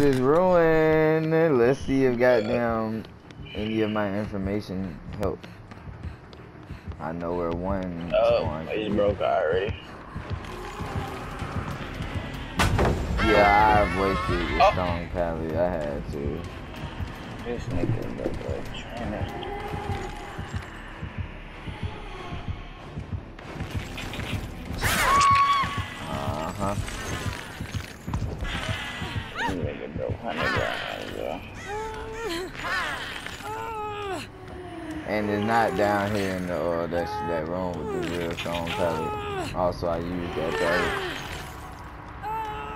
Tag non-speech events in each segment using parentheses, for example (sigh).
is ruined. Let's see if goddamn any of my information help. I know where one. Oh, he's broke already. Yeah, I've wasted the oh. stone pallet. I had to. This nigga look like trainer. Uh And it's not down here in the uh, that that room with the real stone pallet. Also, I used that pallet.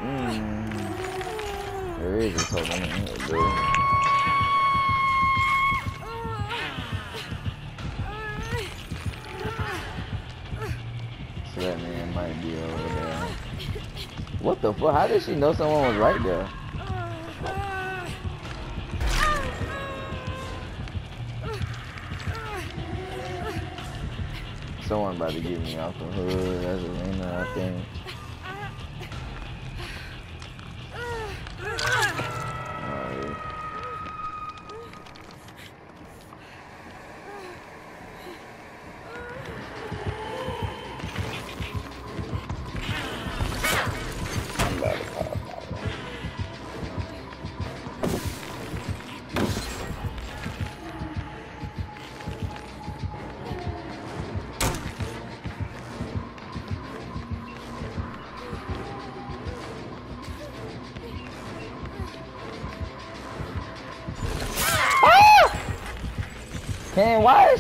Mm. There is a token in here, dude. So that man might be over there. What the fuck? How did she know someone was right there? Someone about to get me off the hood. That's Elena, I think.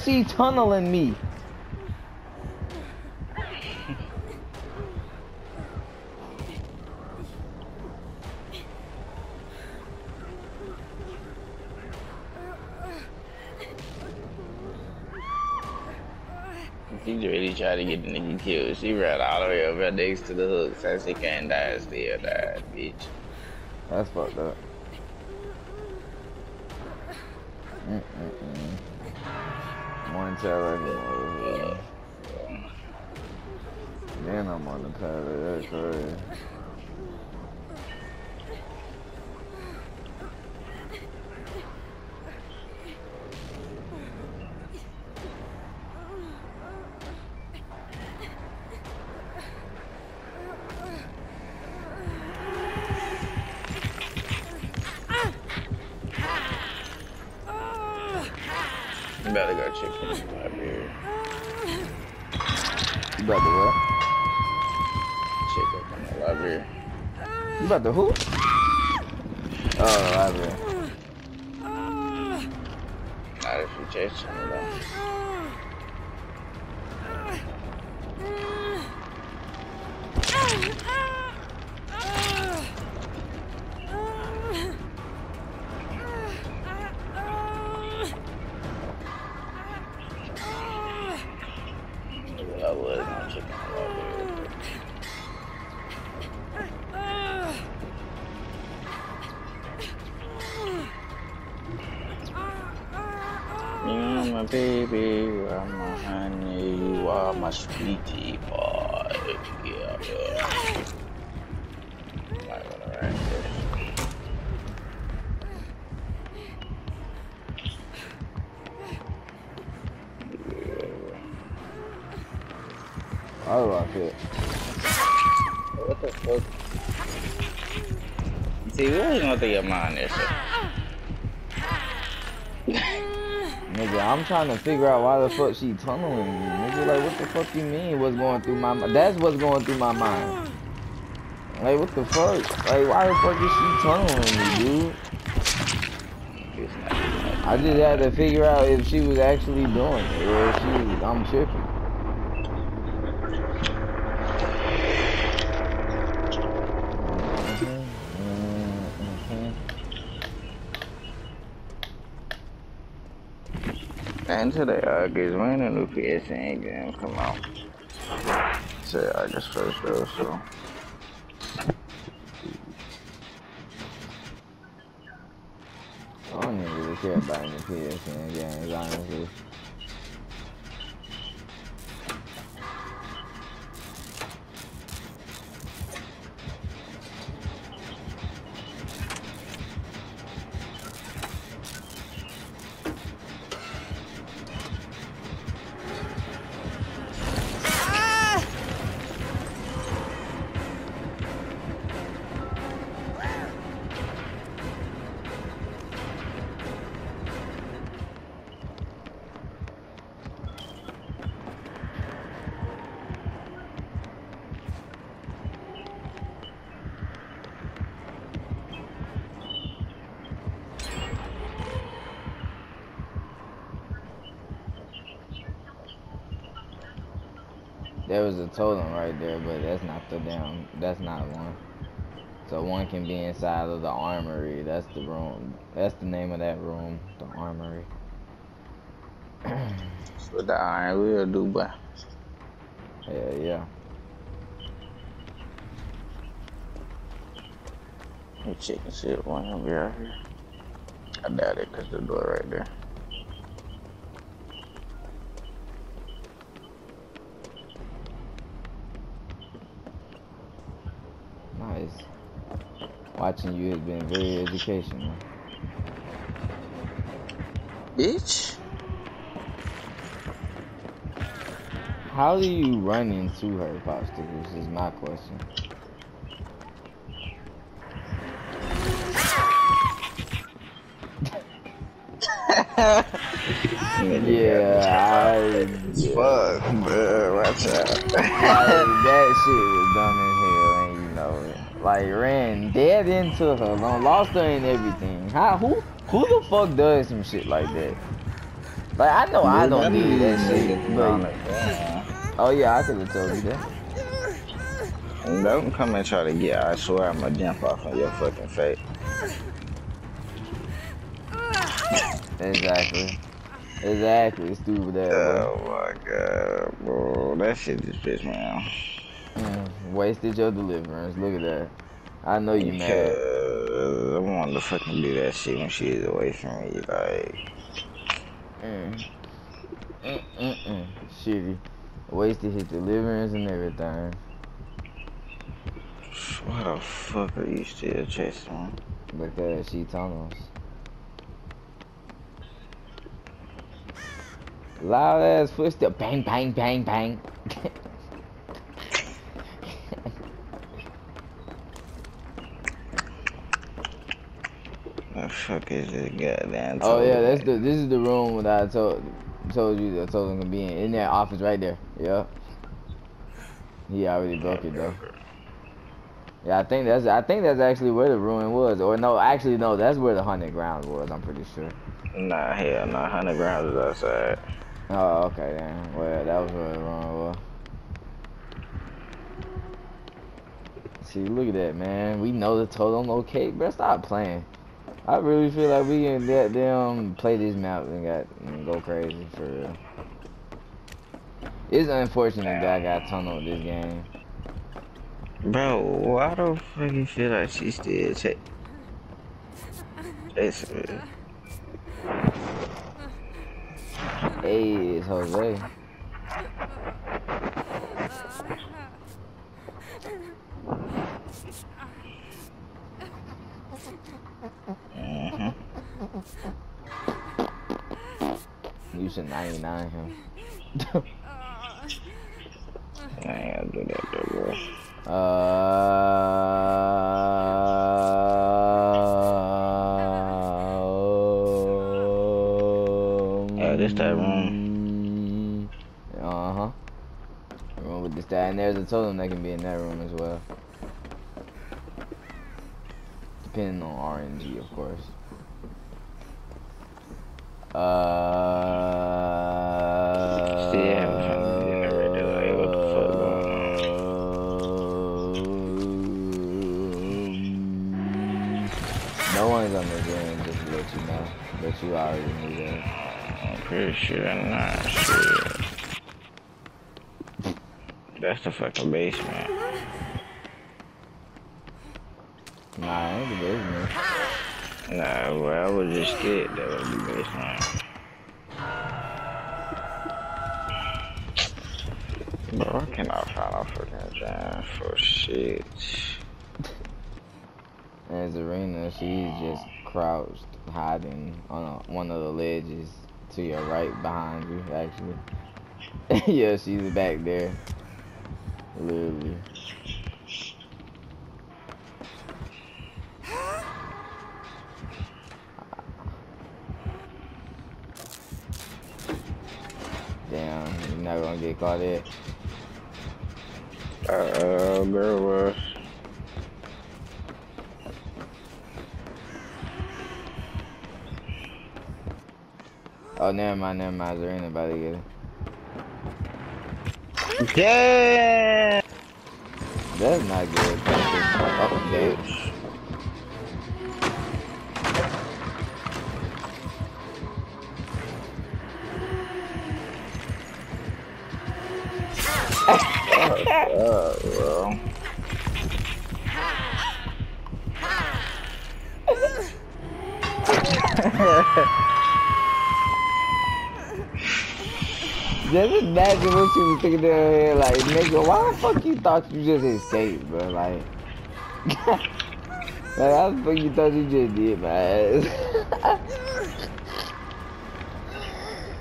Is she tunneling me? She really tried to get the nigga killed. She ran all the way over next to the hook so she can't die still died, bitch. That's fucked up. Mm -mm -mm. One tower anymore. Then I'm on the. That's crazy. better my sweetie. Yeah, yeah. Might wanna write this. I like it. What the fuck? See, we always want to get mine this shit. I'm trying to figure out why the fuck she tunneling me. Nigga, like, what the fuck you mean what's going through my mind? That's what's going through my mind. Like, what the fuck? Like, why the fuck is she tunneling me, dude? I just had to figure out if she was actually doing it or if she was, I'm tripping. And today, August, when the new PSN game come out. Say August 1st though, so. I don't even really care about any PSN games, honestly. Was a totem right there, but that's not the damn. That's not one. So one can be inside of the armory. That's the room. That's the name of that room, the armory. so the iron will do, but. Yeah, yeah. Let me check and see if one will be out here. I doubt it, cause the door right there. Watching you has been very educational. Bitch. How do you run into her, Popsticles, is my question. (laughs) yeah, I... Fuck, bro, watch out. that shit was dumb as hell, Like ran dead into her, lost her and everything. How who who the fuck does some shit like that? Like I know I don't need that shit, but oh yeah, I could have told you that. Don't come and try to get. I swear I'm gonna jump off on your fucking face. exactly. Exactly, stupid ass. Oh my god, bro. That shit just pissed me off. Mm, wasted your deliverance. Look at that. I know you mad. I want to fucking do that shit when she is away from me. Like. Mm. Mm mm mm. Shitty. Wasted his deliverance and everything. Why the fuck are you still chasing me? Because she tunnels. Loud ass footstep. Bang, bang, bang, bang. Fuck is this goddamn? Oh yeah, that's the this is the room that I told told you that I told him to be in. In that office right there. Yeah. He already broke it though. Yeah, I think that's I think that's actually where the ruin was. Or no, actually no, that's where the haunted grounds was. I'm pretty sure. Nah, hell, nah, haunted grounds is outside. Oh, okay then. Well, that was where the ruin was. See, look at that, man. We know the totem locate, bro. Stop playing. I really feel like we can get them play this map and got and go crazy for real. It's unfortunate that I got tunneled this game. Bro, why the you feel like she still check? It's Hey, it's Jose. You said 99 him. (laughs) I ain't gotta do that though, bro. Uh, oh, this that room. Uh huh. Room with this that, and there's a totem that can be in that room as well. Depending on RNG, of course. That. I'm pretty sure I'm not sure. That's the fucking basement. Nah, ain't the basement. Nah, well, I was just scared that would be basement. Bro, I cannot find a fucking jam for shit. As Arena, she's just crouched, hiding on a, one of the ledges to your right behind you, actually. (laughs) yeah, she's back there. Literally. Damn, you're not gonna get caught yet. Uh, there was. Oh, never mind, never mind. There ain't nobody getting. Yeah. That's not good. Damn. Oh, bro. Imagine what you was thinking in her head, like, nigga, why the fuck you thought you just escaped, bro? Like, (laughs) like, the fuck you thought you just did, ass? (laughs)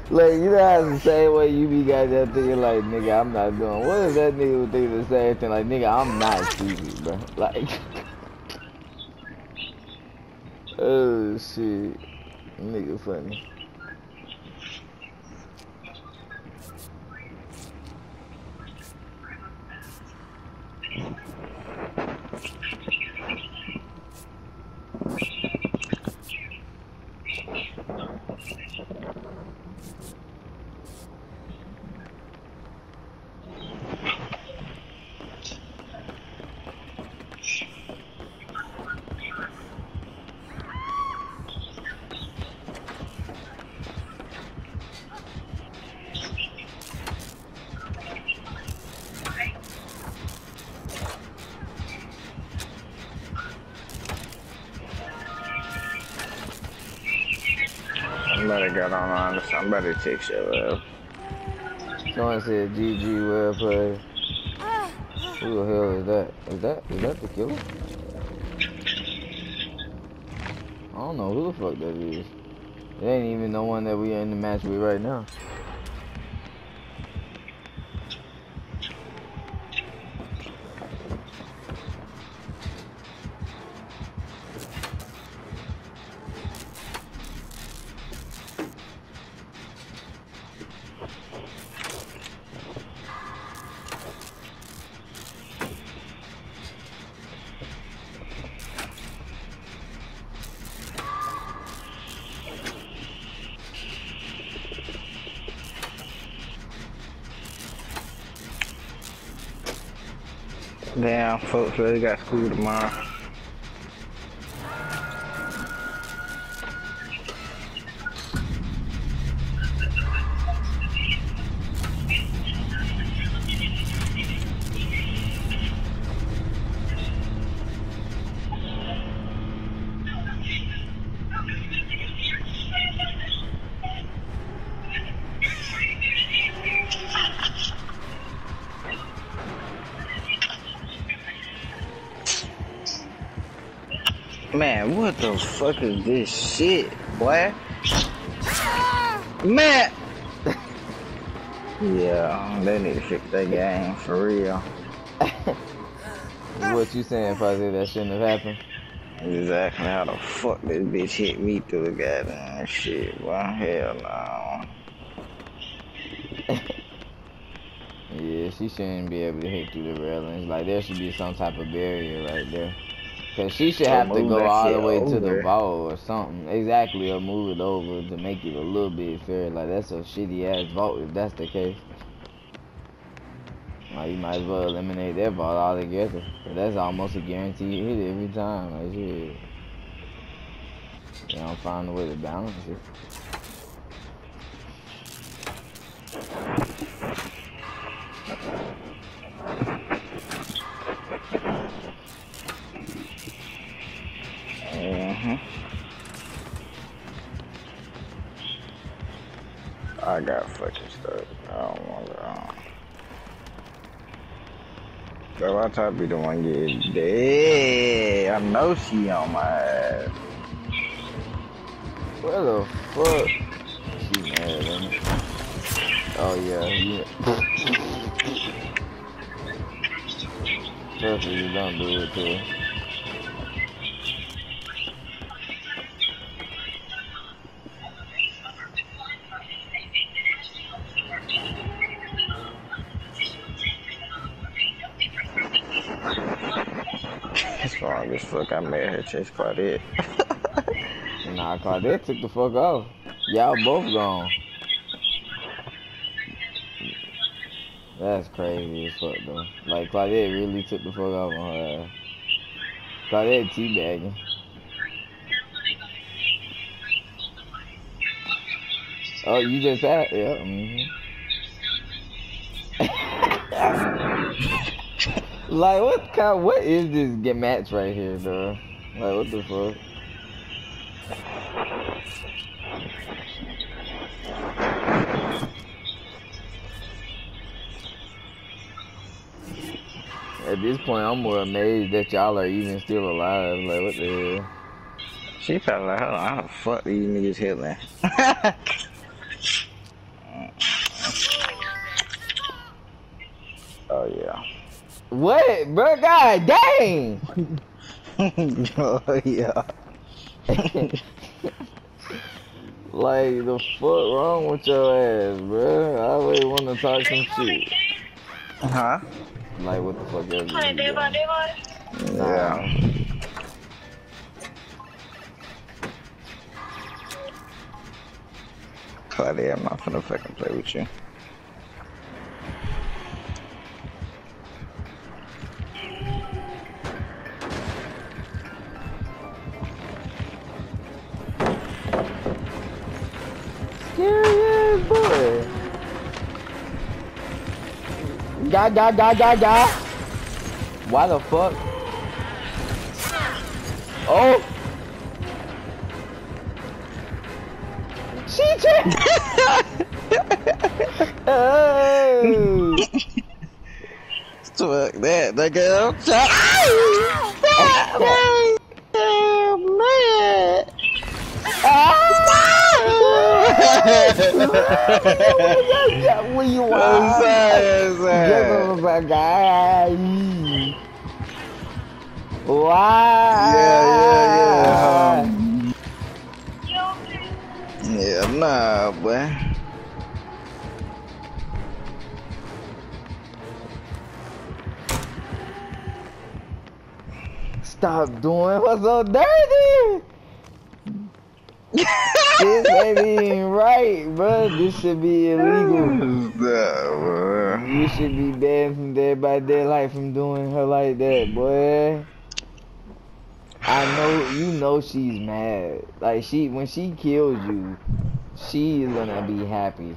like, you know how the same way you be goddamn thinking, like, nigga, I'm not doing. What if that nigga was thinking the same thing, like, nigga, I'm not stupid, bro? (laughs) Like, oh shit, nigga, funny. Got online. Somebody text your ass. Someone said GG well played. Who the hell is that? Is that is that the killer? I don't know who the fuck that is. It ain't even the one that we are in the match with right now. Damn, folks, really got school tomorrow. What the fuck is this shit, boy? Man! (laughs) yeah, they need to fix that game for real. (laughs) what you saying, Fuzzy? That shouldn't have happened. Exactly how the fuck this bitch hit me through the goddamn shit, boy. Hell no. (laughs) yeah, she shouldn't be able to hit through the railings. Like, there should be some type of barrier right there. Cause she should have to go all the way over. to the vault or something. Exactly, or move it over to make it a little bit fair. Like that's a shitty ass vault if that's the case. Like you might as well eliminate that vault altogether. Cause that's almost a guaranteed hit every time. Like shit. You don't find a way to balance it. Got fucking stuff. I don't want to. Try to be the one getting dead. I know she on my ass. Where the fuck? She mad, ain't it? Oh yeah, yeah. (laughs) Perfect, you don't do it to. I made her chase Claudette. (laughs) nah, Claudette took the fuck off. Y'all both gone. That's crazy as fuck though. Like Claudette really took the fuck off on her ass. Claudette teabagging. Oh, you just had yeah. Mm -hmm. Like what kind? What is this get match right here, bro? Like what the fuck? At this point, I'm more amazed that y'all are even still alive. Like, what the hell? She probably like, how the fuck these niggas hit man? (laughs) What? Bro, god dang! oh, (laughs) yeah. (laughs) like, the fuck wrong with your ass, bro? I really want to talk some shit. Uh huh. Like, what the fuck is Play? Yeah. Claudia, I'm not gonna fucking play with you. Scary ass boy. Ga ga ga ga ga. Why the fuck? Oh. She (laughs) oh. (laughs) Fuck that, nigga. Oh, you I'm want? sorry, I'm sorry. Give him a guy. Why? Yeah, yeah, Yo, yeah. Yeah, nah, boy. Stop doing what's so dirty. This ain't even right, bro. This should be illegal. Boy. You should be banned from Dead by Daylight from doing her like that, boy. I know you know she's mad. Like she when she kills you, she's gonna be happy.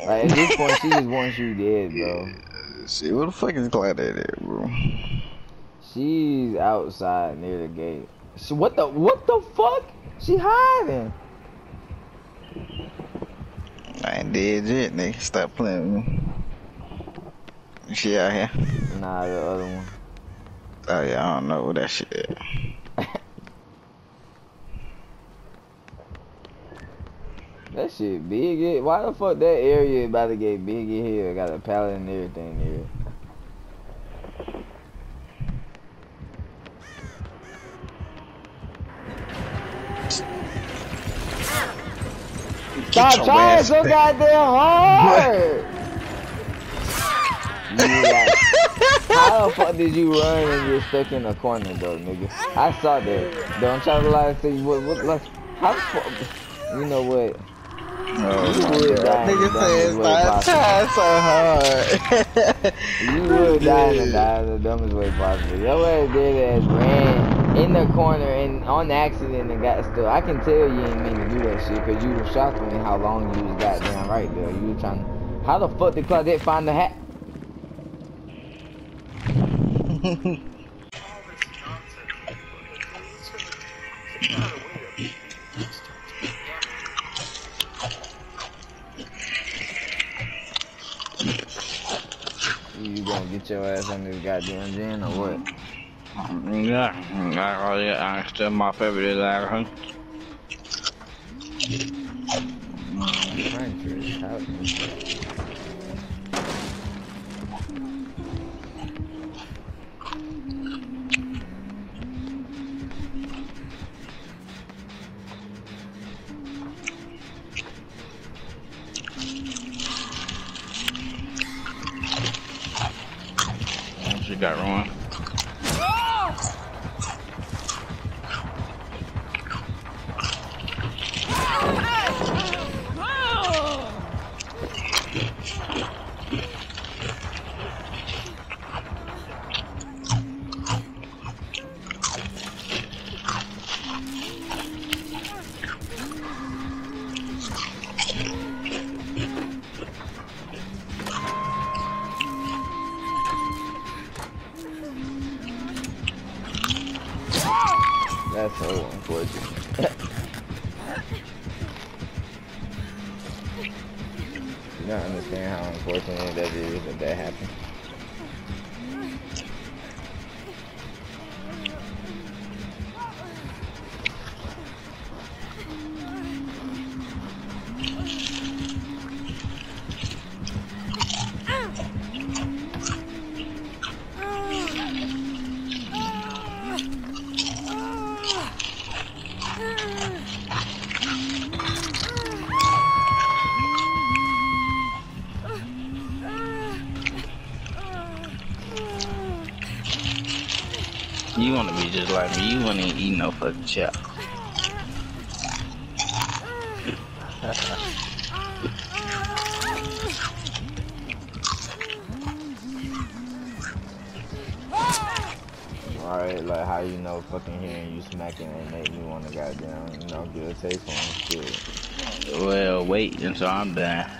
Like at this point she just wants you dead, bro. (laughs) See, what the fuck is at, bro? She's outside near the gate. So what the what the fuck? She hiding. I ain't dead yet, nigga. Stop playing with me. She out here? Nah, the other one. Oh, yeah, I don't know what that shit is. (laughs) That shit big. Why the fuck that area about to get big in here? Got a pallet and everything here. Stop your trying so back. goddamn hard. You (laughs) like- How the fuck did you run and you're stuck in a corner though, nigga? I saw that. Don't try to lie to you. What, what, like, how the fuck? You know what? Oh, You would die Nigga the said dumbest way stop so hard. You would die in the, die the dumbest way possible. Your ass dead ass ran in the corner and on accident and got stuck. I can tell you ain't mean to do that shit because you were shocked me how long you was goddamn right there. You were trying. to... How the fuck did Claudette find the hat? (laughs) You gonna get your ass on this goddamn gen or what? Yeah, I, I, I still my favorite. French mm. is out. She got wrong. Just like me, you wanna eat no fucking chop. Alright, like how you know fucking hearing you smacking and make me wanna goddamn, you know, get a taste on shit. Well, wait until I'm done.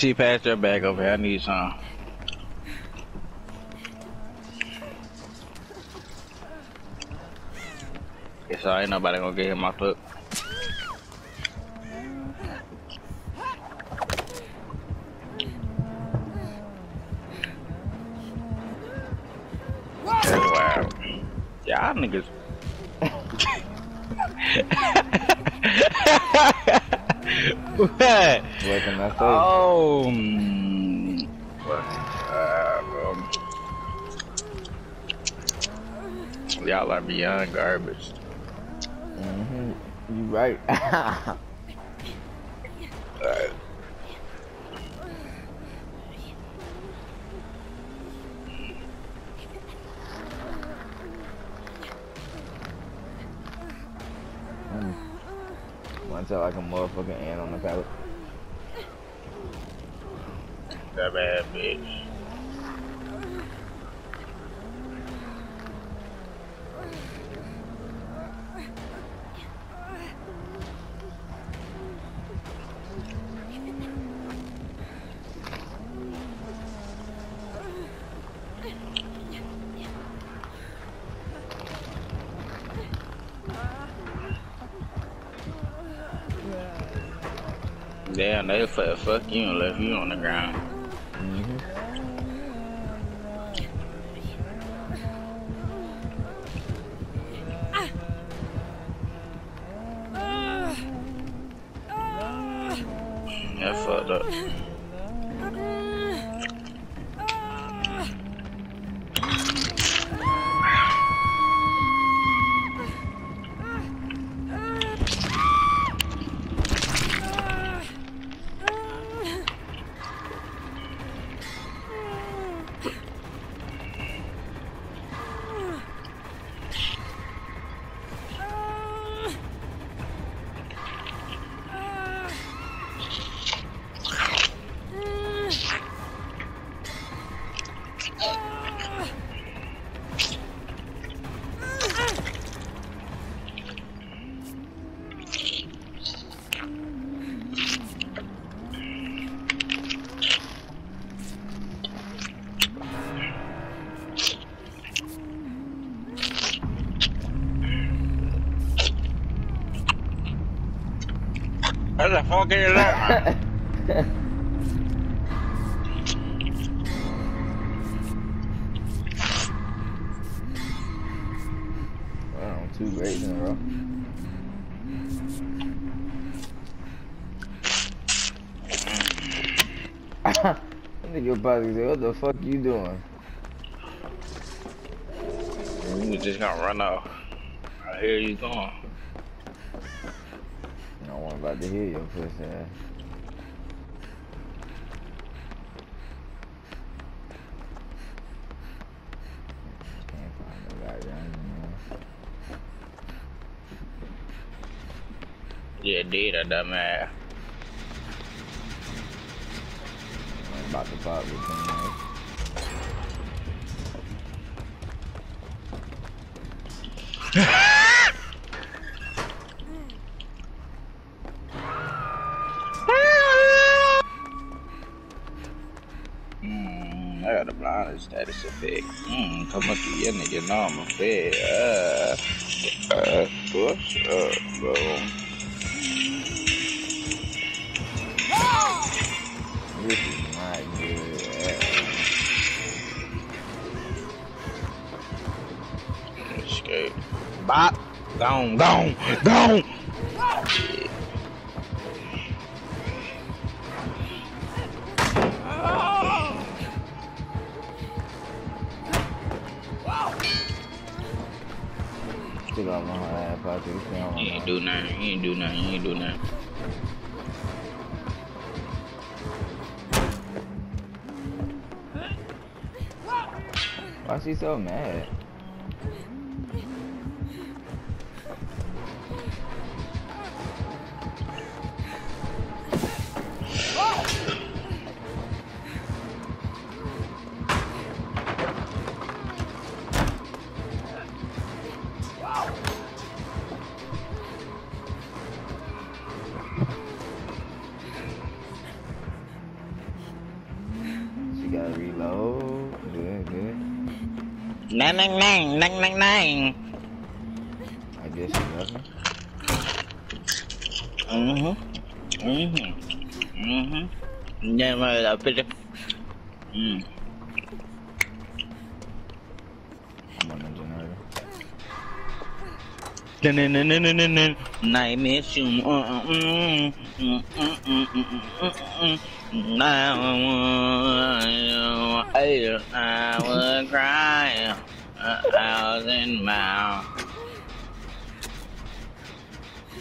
She passed her bag over here. I need some. Guess I ain't nobody gonna get him my foot. Wow. Y'all niggas. (laughs) what? What can I say? Oh, mm, uh, um, y'all are beyond garbage. hmm You right. (laughs) Uh, Like a motherfucking ant on the pallet. that bad bitch. Damn, they fuck, fuck you and left you on the ground. The fuck is that? (laughs) wow, two grades in a row. I think your body say, what the fuck you doing? You just gonna run off. I hear you going about to hear your pussy ass. Yeah, did a dumbass. I'm about to pop with him. (laughs) status effect. Mm, come up to your nigga, know I'm a fed. Uh, uh, what's up, bro? This is not good. Escape. Bop. Gone, gone, gone. You ain't do nothing. You ain't do nothing. You ain't do nothing. Why she so mad? My name. I guess she loves me. Mm-hmm. Mm-hmm. Mm-hmm. Yeah, my love it. Mm. Come on, generator. then, then, then, then, then, then, I miss you. Uh mm mm mm mm mm mm mm. Now I will cry a thousand miles.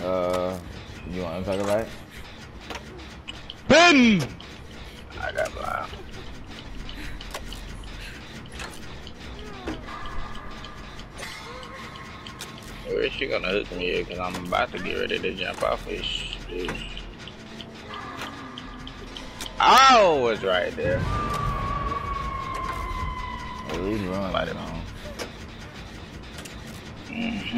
Uh, you wanna talk about it? Ben! I got blind. Where is she gonna hook me here? Cause I'm about to get ready to jump off this shit. Oh, it's right there. At least run Light it it on. Mm-hmm.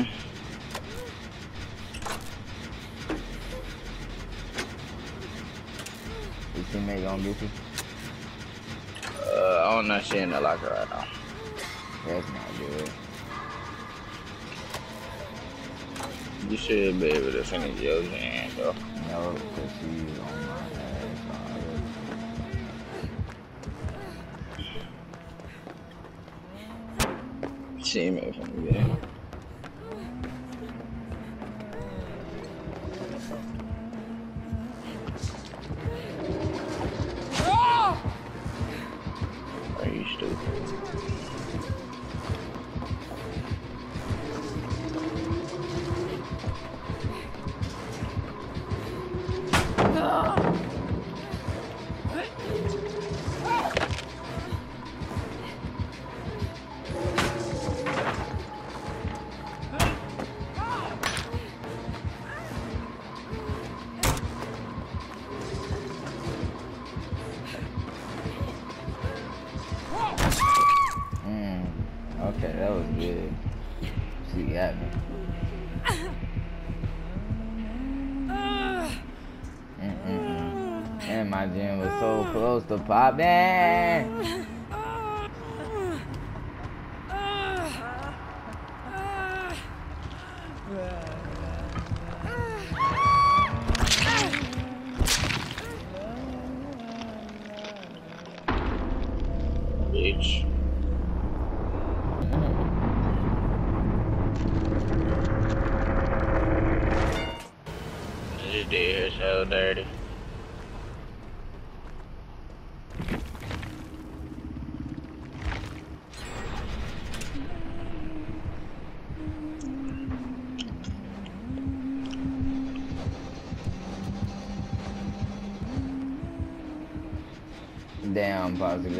Your teammate gonna get you? Uh, I don't know she in the locker right now. That's not good. You should be able to finish your jam, though. No, cause she's on my ass already. She ain't made from the My gen was so close to popping.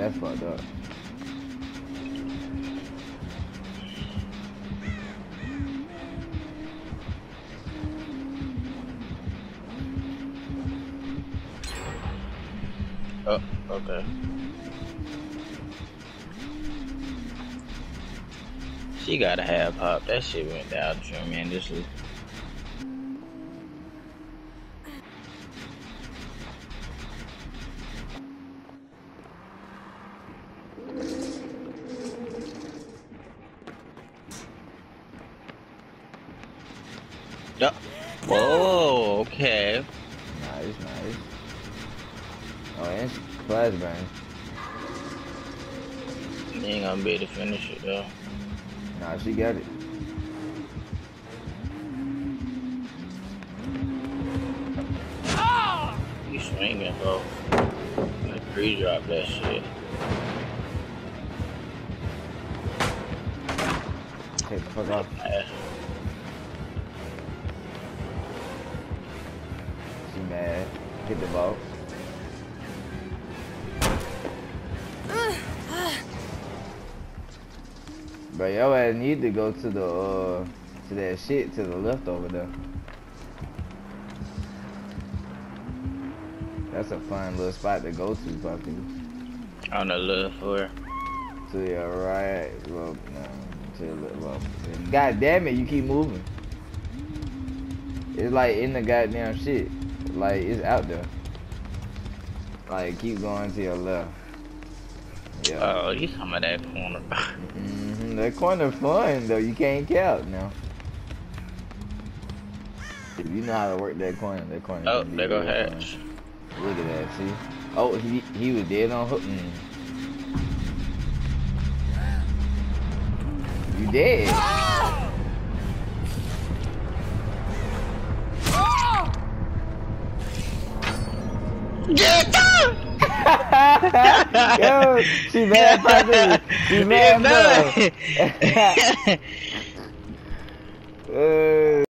That's fucked up. Oh, okay. She gotta have pop. That shit went down tremendously. Yo ass need to go to the uh to that shit to the left over there. That's a fun little spot to go to, puppy. On the left for To your right, well, no, to your left. Well, God damn it, you keep moving. It's like in the goddamn shit. Like it's out there. Like keep going to your left. Yeah. Oh, you talking about that corner. (laughs) hmm That corner fun though. You can't count now. If you know how to work that corner, that corner. oh, can be there go real fun. Hatch. Look at that, see? Oh, he he was dead on hook. Mm. You dead? Get down! Yo, she mad, brother. She mad,